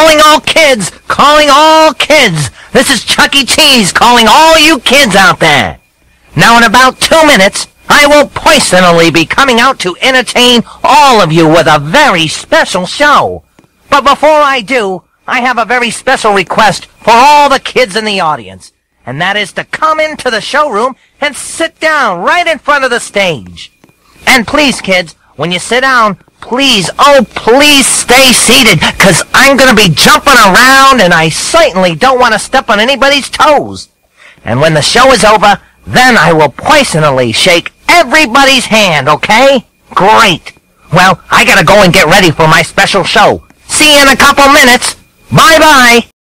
calling all kids, calling all kids. This is Chuck E. Cheese calling all you kids out there. Now in about two minutes, I will personally be coming out to entertain all of you with a very special show. But before I do, I have a very special request for all the kids in the audience. And that is to come into the showroom and sit down right in front of the stage. And please, kids, when you sit down, please, oh, please stay seated, cause I'm gonna be jumping around and I certainly don't want to step on anybody's toes. And when the show is over, then I will personally shake everybody's hand, okay? Great. Well, I gotta go and get ready for my special show. See you in a couple minutes. Bye-bye.